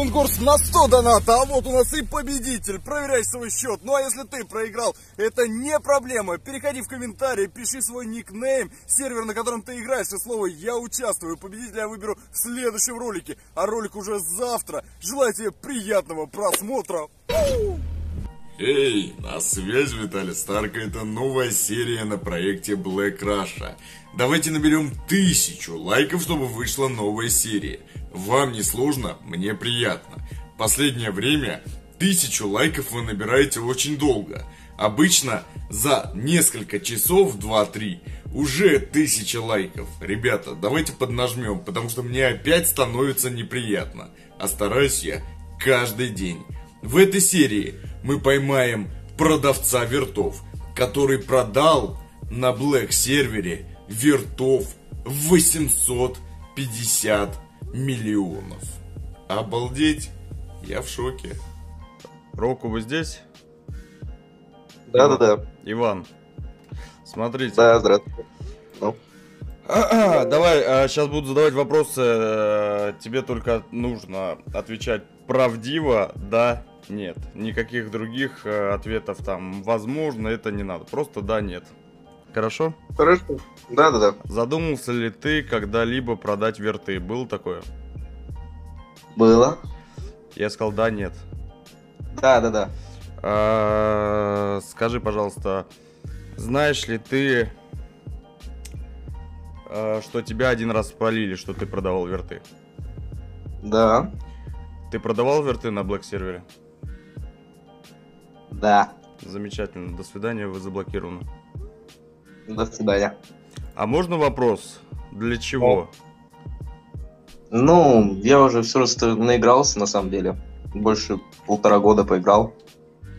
Конкурс на 100 доната, а вот у нас и победитель. Проверяй свой счет. Ну а если ты проиграл, это не проблема. Переходи в комментарии, пиши свой никнейм, сервер, на котором ты играешь, и слово «Я участвую». Победителя я выберу в следующем ролике, а ролик уже завтра. Желаю тебе приятного просмотра. Эй, на связь Виталий Старка, это новая серия на проекте Black Russia. Давайте наберем тысячу лайков, чтобы вышла новая серия. Вам не сложно, мне приятно. Последнее время тысячу лайков вы набираете очень долго. Обычно за несколько часов, 2-3, уже тысяча лайков. Ребята, давайте поднажмем, потому что мне опять становится неприятно. А стараюсь я каждый день. В этой серии мы поймаем продавца вертов, который продал на Black сервере вертов 850 миллионов. Обалдеть, я в шоке. Року, вы здесь? Да-да-да. Иван, смотрите. Да, здравствуйте. Ну, Давай, а, сейчас буду задавать вопросы. э, Тебе только нужно отвечать правдиво, да, нет. Никаких других э, ответов там, возможно, это не надо. Просто да, нет. Хорошо? хорошо. Да-да-да. Задумался ли ты когда-либо продать верты? Было такое? Было. Я сказал да, нет. Да-да-да. А, Скажи, пожалуйста, знаешь ли ты, а, что тебя один раз спалили, что ты продавал верты? Да. Ты продавал верты на Black сервере? Да. Замечательно. До свидания, вы заблокированы. До свидания. А можно вопрос? Для чего? Ну, я уже все просто наигрался, на самом деле. Больше полтора года поиграл.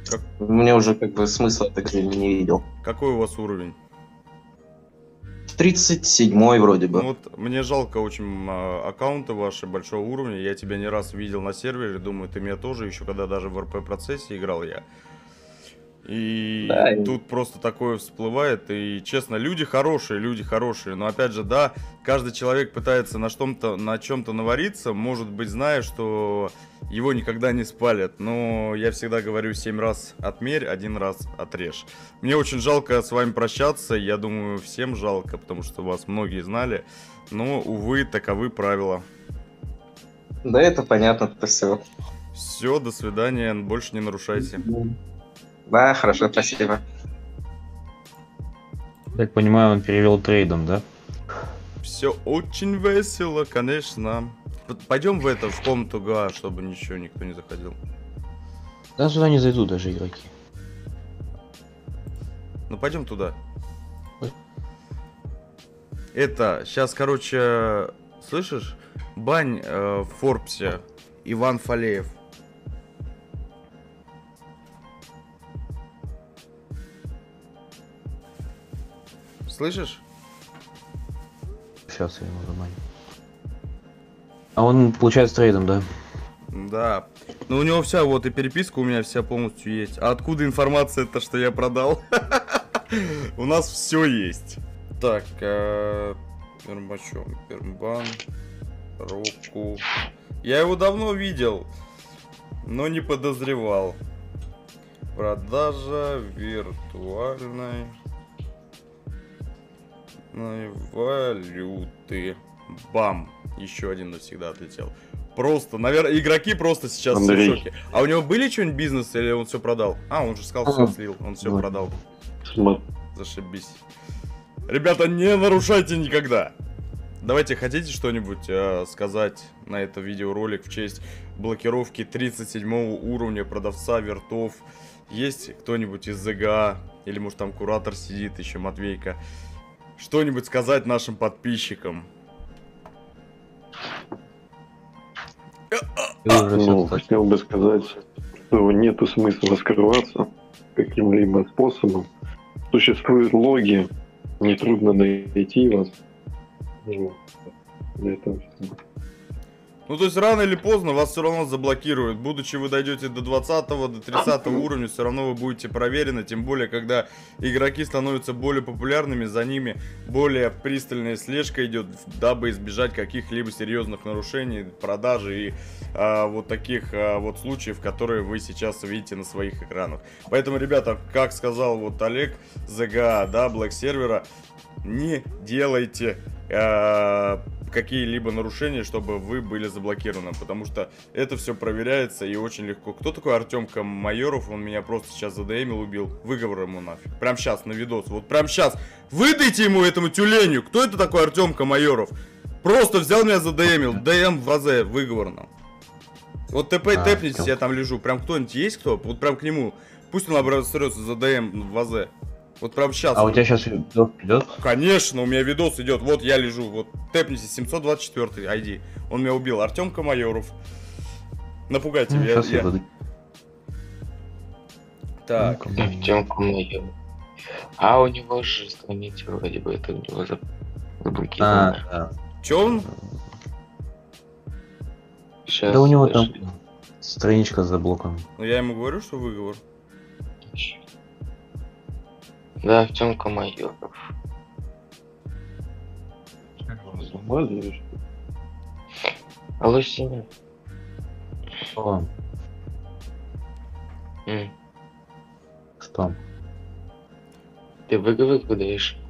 Как- Мне уже как бы смысла от игры не видел. Какой у вас уровень? 37-й вроде бы. Ну вот мне жалко очень а, аккаунты ваши большого уровня. Я тебя не раз видел на сервере. Думаю, ты меня тоже еще когда даже в РП процессе играл я. И Да, и- тут просто такое всплывает. И честно, люди хорошие, люди хорошие. Но опять же, да, каждый человек пытается на что-то, на чем-то навариться, может быть, зная, что его никогда не спалят. Но я всегда говорю, 7 раз отмерь, один раз отрежь. Мне очень жалко с вами прощаться. Я думаю, всем жалко, потому что вас многие знали. Но, увы, таковы правила. Да, это понятно, это все. Все, до свидания, больше не нарушайте. Да, хорошо, спасибо. Так понимаю, он перевел трейдом, да? Все очень весело, конечно. Пойдем в это, в комнату ГА, чтобы ничего, никто не заходил. Да сюда не зайдут даже игроки. Ну, пойдем туда. Ой. Это, сейчас, короче, слышишь? Бань э, в Форбсе, Иван Фалеев. Слышишь? Сейчас я ему заманю. А он получается трейдом, да? Да. Ну, у него вся вот и переписка у меня вся полностью есть. А откуда информация то, что я продал? У нас все есть. Так, э, Пермачев, Пермбан, Руку. Я его давно видел, но не подозревал. Продажа виртуальной валюты. Бам! Еще один навсегда отлетел. Просто, наверное, игроки просто сейчас Андрей. в шоке. А у него были что-нибудь бизнесы или он все продал? А, он же сказал, все слил, он все продал. Зашибись. Ребята, не нарушайте никогда. Давайте, хотите что-нибудь э, сказать на это видеоролик в честь блокировки 37 уровня продавца вертов? Есть кто-нибудь из ЗГА? Или может там куратор сидит еще, Матвейка? Что-нибудь сказать нашим подписчикам? Ну, хотел бы сказать, что нету смысла скрываться каким-либо способом. Существуют логи, нетрудно найти вас. Вот. Ну, то есть, рано или поздно вас все равно заблокируют. Будучи вы дойдете до 20 до 30 уровня, все равно вы будете проверены. Тем более, когда игроки становятся более популярными, за ними более пристальная слежка идет, дабы избежать каких-либо серьезных нарушений, продажи и а, вот таких а, вот случаев, которые вы сейчас видите на своих экранах. Поэтому, ребята, как сказал вот Олег, ЗГА, да, Black сервера, не делайте э, какие-либо нарушения, чтобы вы были заблокированы, потому что это все проверяется и очень легко. Кто такой Артемка Майоров? Он меня просто сейчас задемил, убил. Выговор ему нафиг. Прям сейчас на видос. Вот прям сейчас. Выдайте ему этому тюленю. Кто это такой Артемка Майоров? Просто взял меня задемил. ДМ в АЗ. Выговор нам. Вот ТП А, тэпнитесь, я там лежу. Прям кто-нибудь есть кто? Вот прям к нему. Пусть он обрастется за ДМ в АЗ. Вот прям сейчас. А у тебя сейчас видос идет? Конечно, у меня видос идет. Вот я лежу. Вот тэпните 724 ID. Он меня убил. Артемка Майоров. Напугайте. Ну, я, сейчас я- я буду. Так. Артемку мою. А у него же страница вроде бы это у него за- А, заблокировано. да. Че он? Сейчас Да у него даже- там страничка заблокана. Ну я ему говорю, что выговор. Да, Артемка Майоров. Разумали, что Алло, Сеня. О, М, что? Ты выговор выдаешь?